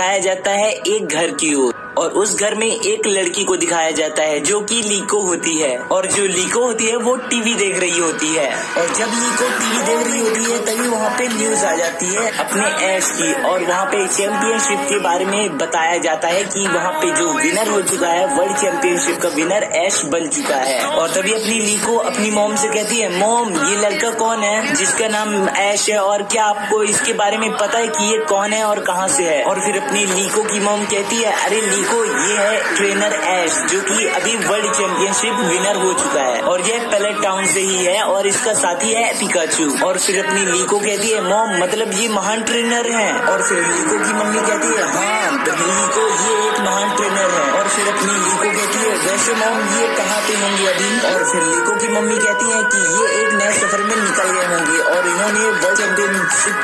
दिखाया जाता है एक घर की ओर। और उस घर में एक लड़की को दिखाया जाता है जो कि लीको होती है। और जो लीको होती है, वो टीवी देख रही होती है। और जब लीको टीवी देख रही होती है, तभी वहाँ पे न्यूज़ आ जाती है अपने ऐश की। और वहाँ पे चैंपियनशिप के बारे में बताया जाता है कि वहाँ पे जो विनर हो चुका है वर्ल्ड चैंपियनशिप का विनर ऐश बन चुका है। और तभी अपनी लीको अपनी मोम से कहती है मोम ये लड़का कौन है जिसका नाम ऐश है? और क्या आपको इसके बारे में पता है कि ये कौन है और कहाँ से है? और फिर अपनी लीको की मोम कहती है, अरे लीको को ये है ट्रेनर एश जो कि अभी वर्ल्ड चैंपियनशिप विनर हो चुका है। और ये पैलेट टाउन से ही है, और इसका साथी है पिकाचू और फिर अपनी ली को कहती है, मॉम मतलब ये महान ट्रेनर है। और फिर लीको की मम्मी कहती है हाँ लीको ये एक महान ट्रेनर है। और फिर अपनी लीको कहती है, वैसे मॉम, ये कहाँ पे होंगे अभी? और फिर लीको की मम्मी कहती है की, ये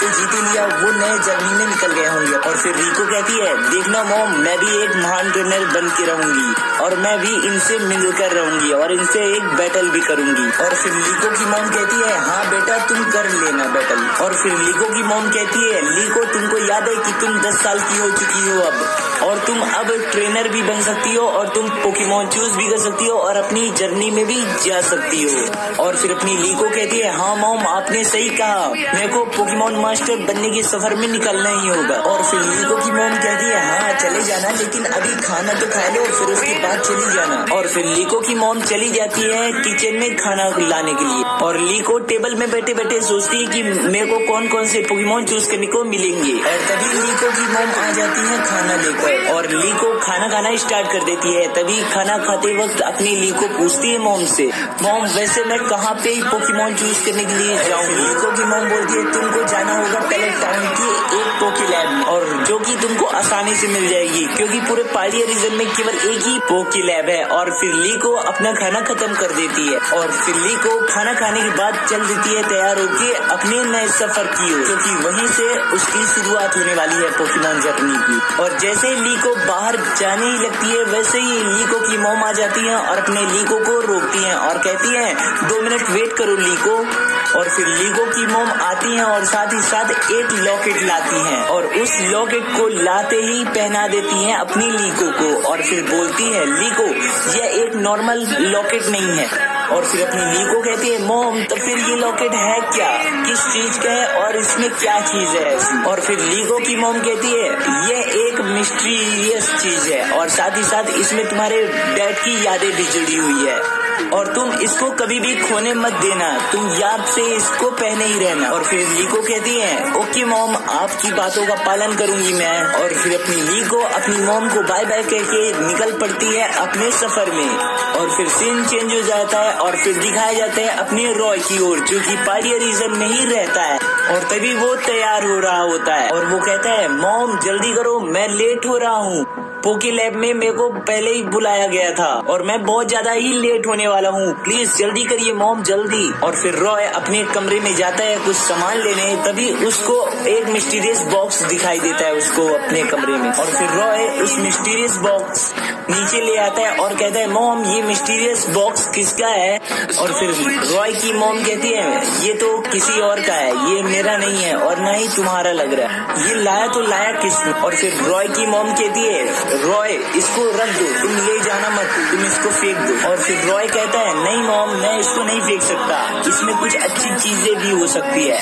पे जीते लिया, वो नए जर्नी में निकल गए होंगे। और फिर लीको कहती है, देखना मोम, मैं भी एक महान ट्रेनर बन के रहूँगी। और मैं भी इनसे मिलकर रहूँगी, और इनसे एक बैटल भी करूँगी। और फिर लीको की मोम कहती है हाँ बेटा, तुम कर लेना बैटल और फिर लीको की मोम कहती है लीको तुमको याद है कि तुम दस साल की हो चुकी हो अब। और तुम अब ट्रेनर भी बन सकती हो, और तुम पोकेमोन चूज़ भी कर सकती हो, और अपनी जर्नी में भी जा सकती हो। और फिर अपनी लीको कहती है हाँ मोम, आपने सही कहा। मेरे को पोकेमोन मास्टर बनने के सफ़र में निकलना ही होगा। और फिर लीको की मोम कहती है हाँ चले जाना, लेकिन अभी खाना तो खा लो और फिर उसके बाद चली जाना। और फिर लीको की मोम चली जाती है किचन में खाना लाने के लिए। और लीको टेबल में बैठे बैठे सोचती है कि मेरे को कौन कौन से पोकेमोन चूज़ करने को मिलेंगे। और तभी लीको की मोम आ जाती है खाना लेकर। और लीको खाना खाना स्टार्ट कर देती है। तभी खाना खाते वक्त अपनी लीको पूछती है मोम से, मोम, वैसे मैं कहाँ पे पोकेमोन चूज़ करने के लिए जाऊँ लीको की मोम बोलती है, तुमको जाना होगा पहले टाउन की एक पोकी लैब और जो की तुमको आसानी से मिल जाएगी क्योंकि पूरे पालिया रीजन में केवल एक ही पोकी लैब है और फिर ली को अपना खाना खत्म कर देती है और फिर ली को खाना खाने के बाद चल देती है तैयार होके अपने नए सफ़र की ओर क्योंकि वहीं से उसकी शुरुआत होने वाली है पोकेमोन जर्नी की। और जैसे ही ली को बाहर जाने ही लगती है वैसे ही लीको की मोम आ जाती है और अपने लीको को रोकती है और कहती है दो मिनट वेट करो लीको और फिर लीगो की मोम आती हैं और साथ ही साथ एक लॉकेट लाती हैं। और उस लॉकेट को लाते ही पहना देती हैं अपनी लीको को और फिर बोलती है लीको यह एक नॉर्मल लॉकेट नहीं है। और फिर अपनी लीको कहती है, मोम तो फिर ये लॉकेट है क्या? किस चीज़ का है और इसमें क्या चीज़ है? और फिर लीगो की मोम कहती है ये एक मिस्टीरियस चीज़ है। और साथ ही साथ इसमें तुम्हारे डैड की यादें भी जुड़ी हुई है। और तुम इसको कभी भी खोने मत देना। तुम याद से इसको पहने ही रहना। और फिर ली को कहती है, ओके मॉम, आपकी बातों का पालन करूँगी मैं। और फिर अपनी ली को अपनी मॉम को बाय बाय कह के निकल पड़ती है अपने सफ़र में। और फिर सीन चेंज हो जाता है और फिर दिखाया जाता है अपने रॉय की ओर, जो की में ही रहता है। और तभी वो तैयार हो रहा होता है। और वो कहता है, मॉम, जल्दी करो, मैं लेट हो रहा हूँ। पोकी लैब में मेरे को पहले ही बुलाया गया था। और मैं बहुत ज़्यादा ही लेट होने वाला हूँ। प्लीज़ जल्दी करिए मोम जल्दी। और फिर रॉय अपने कमरे में जाता है कुछ सामान लेने, तभी उसको एक मिस्टीरियस बॉक्स दिखाई देता है उसको अपने कमरे में। और फिर रॉय उस मिस्टीरियस बॉक्स नीचे ले आता है और कहता है, मोम, ये मिस्टीरियस बॉक्स किसका है? और फिर रॉय की मोम कहती है, ये तो किसी और का है, ये मेरा नहीं है और न ही तुम्हारा लग रहा है। ये लाया तो लाया किसने और फिर रॉय की मोम कहती है रॉय इसको रख दो, तुम ले जाना मत, तुम इसको फेंक दो। और फिर रॉय कहता है, नहीं मोम मैं इसको नहीं फेंक सकता, इसमें कुछ अच्छी चीज़ें भी हो सकती है।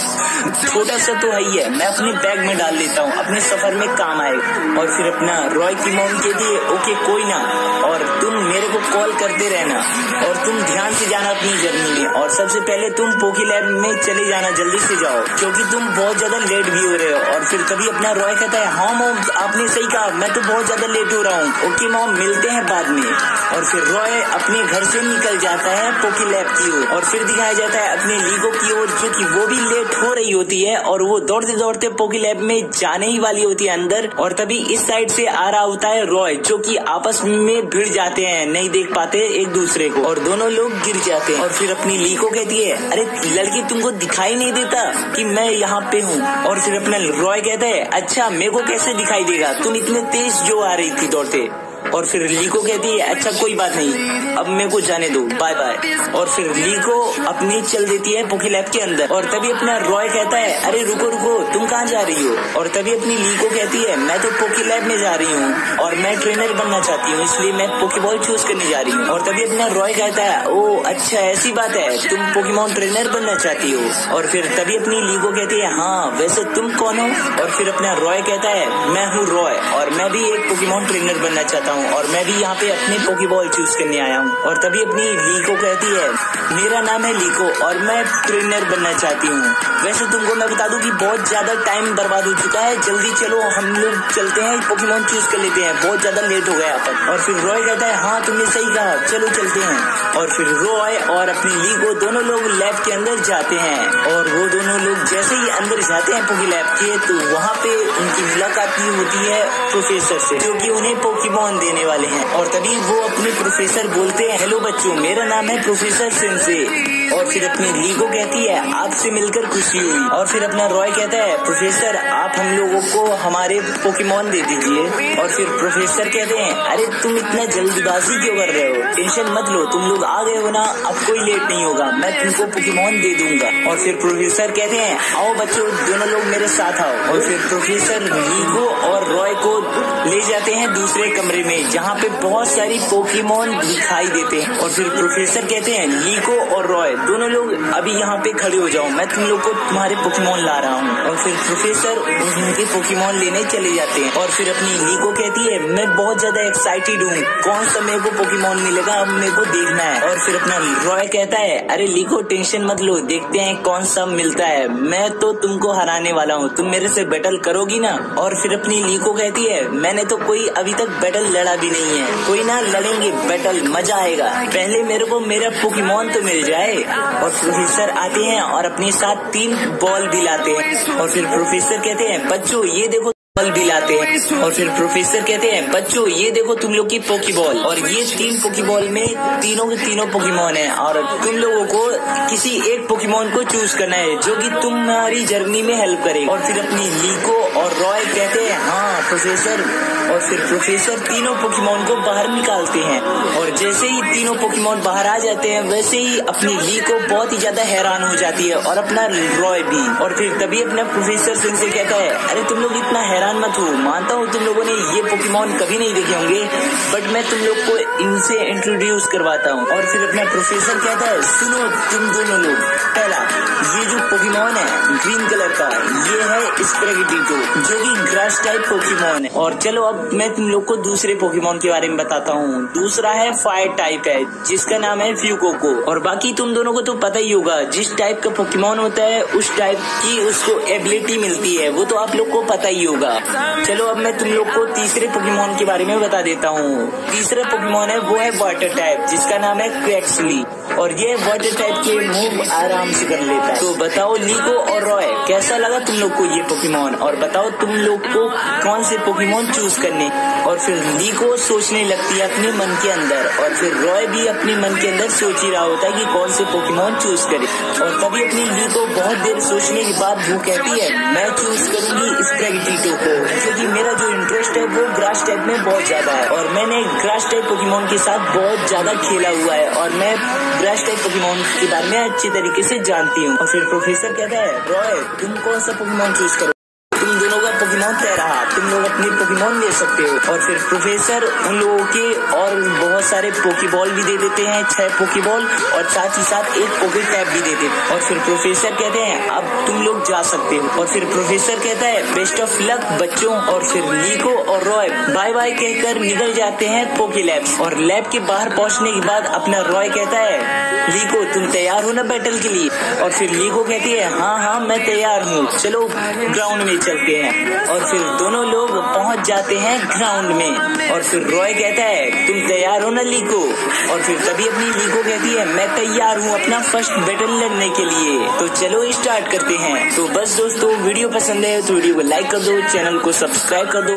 छोटा सा तो है ही है, मैं अपने बैग में डाल लेता हूँ, अपने सफ़र में काम आए। और फिर अपना रॉय की मोम कहती है, ओके, कोई ना और तुम मेरे को कॉल करते रहना। और तुम ध्यान से जाना अपनी जर्नी में। और सबसे पहले तुम पोकी लैब में चले जाना, जल्दी से जाओ। क्योंकि तुम बहुत ज़्यादा लेट भी हो रहे हो। और फिर कभी अपना रॉय कहता है हाँ मोम आपने सही कहा। मैं तो बहुत ज़्यादा लेट हो रहा हूँ। ओके मोम मिलते हैं बाद में। और फिर रॉय अपने घर से निकल जाता है पोकी लैब की ओर। और फिर दिखाया जाता है अपने लीगो की ओर, जो वो भी लेट हो रही होती है। और वो दौड़ते दौड़ते पोकी लैब में जाने ही वाली होती है अंदर। और तभी इस साइड से आ रहा होता है रॉय जो कि आपस में भिड़ जाते हैं, नहीं देख पाते एक दूसरे को। और दोनों लोग गिर जाते हैं। और फिर अपनी ली को कहती है, अरे, लड़की तुमको दिखाई नहीं देता कि मैं यहाँ पे हूँ। और फिर अपना रॉय कहता है अच्छा मेरे को कैसे दिखाई देगा? तुम इतने तेज जो आ रही थी दौड़ते। और फिर लीको कहती है अच्छा कोई बात नहीं, अब मेरे को जाने दो बाय बाय और फिर लीको अपनी चल देती है पोकी लैब के अंदर। और तभी अपना रॉय कहता है, अरे, रुको रुको, तुम कहाँ जा रही हो? और तभी अपनी लीको कहती है, मैं तो पोकी लैब में जा रही हूँ और मैं ट्रेनर बनना चाहती हूँ, इसलिए मैं पोकीबॉल चूज़ करने जा रही हूँ। और तभी अपना रॉय कहता है, ओ अच्छा ऐसी बात है, तुम पोकीमोन ट्रेनर बनना चाहती हो? और फिर तभी अपनी लीगो कहती है हाँ वैसे तुम कौन हो? और फिर अपना रॉय कहता है, मैं हूँ रॉय और मैं भी एक पोकीमोन ट्रेनर बनना चाहता हूँ। और मैं भी यहाँ पे अपने पोकीबॉल चूज़ करने आया हूँ। और तभी अपनी लीको कहती है, मेरा नाम है लीको और मैं ट्रेनर बनना चाहती हूँ। वैसे तुमको मैं बता दूँ की बहुत ज़्यादा टाइम बर्बाद हो चुका है। जल्दी चलो, हम लोग चलते हैं पोकेमोन चूज़ कर लेते हैं। बहुत ज़्यादा लेट हो गया अपन और फिर रॉय कहता है हाँ तुमने सही कहा, चलो चलते हैं। और फिर रॉय और अपनी लीको दोनों लोग लैब के अंदर जाते हैं। और वो दोनों लोग जैसे ही अंदर जाते हैं पोकी लैब के तो वहाँ पे उनकी मुलाकात होती है प्रोफेसर से, जो कि उन्हें पोकीमोन देने वाले हैं। और तभी वो अपने प्रोफेसर बोलते हैं हेलो बच्चों, मेरा नाम है प्रोफेसर सिंसे और फिर अपनी लीगो कहती है, आपसे मिलकर खुशी हुई। और फिर अपना रॉय कहता है प्रोफेसर आप हम लोगों को हमारे पोकेमोन दे दीजिए। और फिर प्रोफेसर कहते हैं, अरे, तुम इतना जल्दबाजी क्यों कर रहे हो? टेंशन मत लो, तुम लोग आ गए हो ना, अब कोई लेट नहीं होगा। मैं तुमको पोकेमोन दे दूँगा। और फिर प्रोफेसर कहते हैं, आओ बच्चों, दोनों लोग मेरे साथ आओ। और फिर प्रोफेसर लीगो को ले जाते हैं दूसरे कमरे में, जहाँ पे बहुत सारी पोकीमोन दिखाई देते हैं। और फिर प्रोफेसर कहते हैं लीको और रॉय, दोनों लोग अभी यहाँ पे खड़े हो जाओ। मैं तुम लोग को तुम्हारे पोकीमोन ला रहा हूँ। और फिर प्रोफेसर उनके पोकीमोन लेने चले जाते हैं। और फिर अपनी लीको कहती है, मैं बहुत ज़्यादा एक्साइटेड हूँ। कौन सा मेरे को पोकीमोन मिलेगा? अब मेरे को देखना है। और फिर अपना रॉय कहता है, अरे लीको टेंशन मत लो। देखते हैं कौन सा मिलता है। मैं तो तुमको हराने वाला हूँ। तुम मेरे से बैटल करोगी ना? और फिर अपनी लीको कहती है, मैंने तो कोई अभी तक बैटल लड़ा भी नहीं है। कोई ना लड़ेंगे बैटल मज़ा आएगा। पहले मेरे को, मेरा पोकेमोन तो मिल जाए। और प्रोफेसर आते हैं और अपने साथ तीन बॉल भी लाते हैं। और फिर प्रोफेसर कहते हैं, बच्चों, ये देखो बॉल लाते हैं। और फिर प्रोफेसर कहते हैं, बच्चों, ये देखो तुम लोग की पोकी बॉल और ये तीन पोकी बॉल में तीनों के तीनों पोकीमोन है। और तुम लोगों को किसी एक पोकीमोन को चूज़ करना है, जो कि तुम्हारी जर्नी में हेल्प करे और फिर अपनी लीको और रॉय कहते हैं हाँ प्रोफेसर और फिर प्रोफेसर तीनों पोकीमोन को बाहर निकालते हैं। और जैसे ही तीनों पोकीमोन बाहर आ जाते हैं, वैसे ही अपनी ली को बहुत ही ज़्यादा हैरान हो जाती है, और अपना रॉय भी। और फिर तभी अपना प्रोफेसर सिंह से कहता है, अरे, तुम लोग इतना हैरान मत हो मानता हूँ तुम लोगों ने ये पोकेमोन कभी नहीं देखे होंगे बट मैं तुम लोग को इनसे इंट्रोड्यूस करवाता हूँ। और फिर अपना प्रोफेसर कहता है सुनो तुम दोनों लोग। पहला, ये जो पोकेमोन है ग्रीन कलर का, ये है स्प्रेगिटिटो जो कि ग्रास टाइप पोकेमोन है। और चलो अब मैं तुम लोग को दूसरे पोकेमोन के बारे में बताता हूँ। दूसरा है फायर टाइप है, जिसका नाम है फ्यूकोको और बाकी तुम दोनों को तो पता ही होगा, जिस टाइप का पोकेमोन होता है, उस टाइप की उसको एबिलिटी मिलती है। वो तो आप लोग को पता ही होगा। चलो, अब मैं तुम लोग को तीसरे पोकेमोन के बारे में बता देता हूँ। तीसरा पोकेमोन है, वो है वाटर टाइप जिसका नाम है क्रेक्सली और ये वाटर टाइप के मूव आराम से कर लेता है। तो बताओ लीको और रॉय कैसा लगा तुम लोग को ये पोकेमोन और बताओ तुम लोग को कौन से पोकेमोन चूज़ करने? और फिर लीको सोचने लगती है अपने मन के अंदर। और फिर रॉय भी अपने मन के अंदर सोच ही रहा होता है कि कौन से पोकेमोन चूज़ करे। और तभी अपनी लीको बहुत देर सोचने के बाद वो कहती है, मैं चूज़ करूँगी स्प्रेगिटीटो को क्योंकि मेरा जो इंटरेस्ट है वो ग्रास टाइप में बहुत ज़्यादा है। और मैंने ग्रास टाइप पोकेमोन के साथ बहुत ज़्यादा खेला हुआ है। और मैं ग्रास टाइप पोकेमोन के बारे में अच्छी तरीके से जानती हूँ। और फिर प्रोफेसर कहता है रॉय तुम कौन सा पोकेमोन चूज़ करो तुम दोनों का पोकेमोन तय रहा तुम लोग अपने पोकेमोन ले सकते हो। और फिर प्रोफेसर उन लोगों के और बहुत सारे पोकेबॉल भी दे देते हैं, छह पोकेबॉल और साथ ही साथ एक पोके टैप भी देते और फिर प्रोफेसर कहते हैं, अब तुम लोग जा सकते हो। और फिर प्रोफेसर कहता है बेस्ट ऑफ़ लक बच्चों। और फिर लीको और रॉय बाय बाय कहकर निकल जाते हैं पोके लैब और लैब के बाहर पहुँचने के बाद अपना रॉय कहता है लीको तुम तैयार हो ना बैटल के लिए? और फिर लीको कहती है हाँ हाँ मैं तैयार हूँ। चलो ग्राउंड में चलते हैं। और फिर दोनों लोग पहुँच जाते हैं ग्राउंड में। और फिर रॉय कहता है, तुम तैयार हो ना लीको और फिर तभी अपनी लीको कहती है, मैं तैयार हूँ अपना फ़र्स्ट बैटल लड़ने के लिए। तो चलो स्टार्ट करते हैं। तो बस दोस्तों, वीडियो पसंद है तो वीडियो को लाइक कर दो चैनल को सब्सक्राइब कर दो।